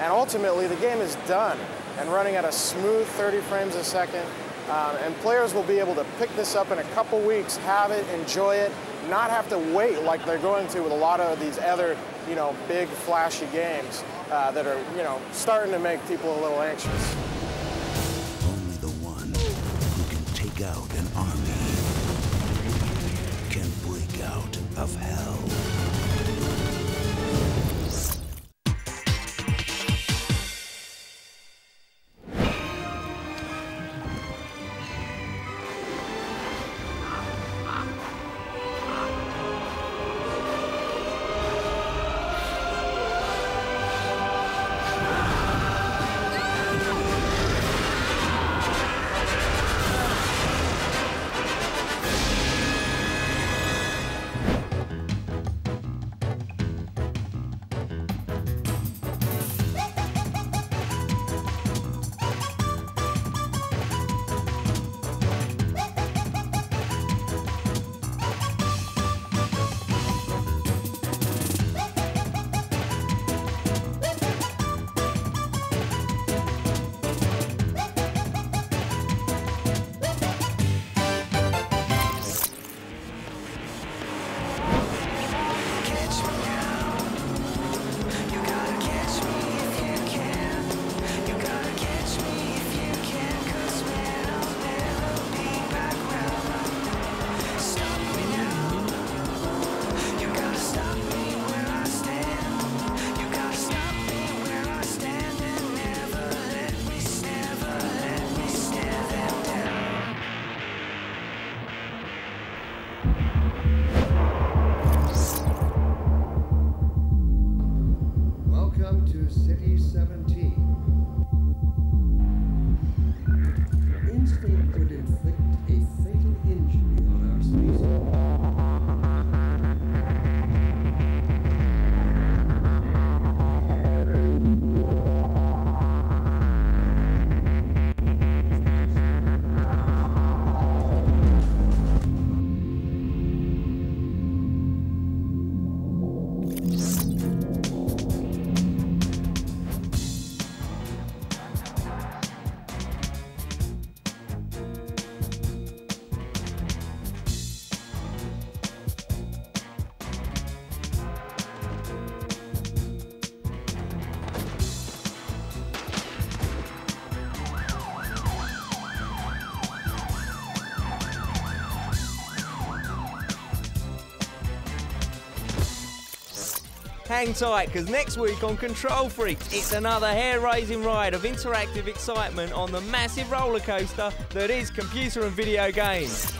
And ultimately, the game is done and running at a smooth 30 frames a second. Um, and players will be able to pick this up in a couple weeks, have it, enjoy it, not have to wait like they're going to with a lot of these other, you know, big flashy games uh, that are, you know, starting to make people a little anxious. Only the one who can take out an army can break out of hell. Hang tight, because next week on Control Freaks, it's another hair raising ride of interactive excitement on the massive roller coaster that is computer and video games.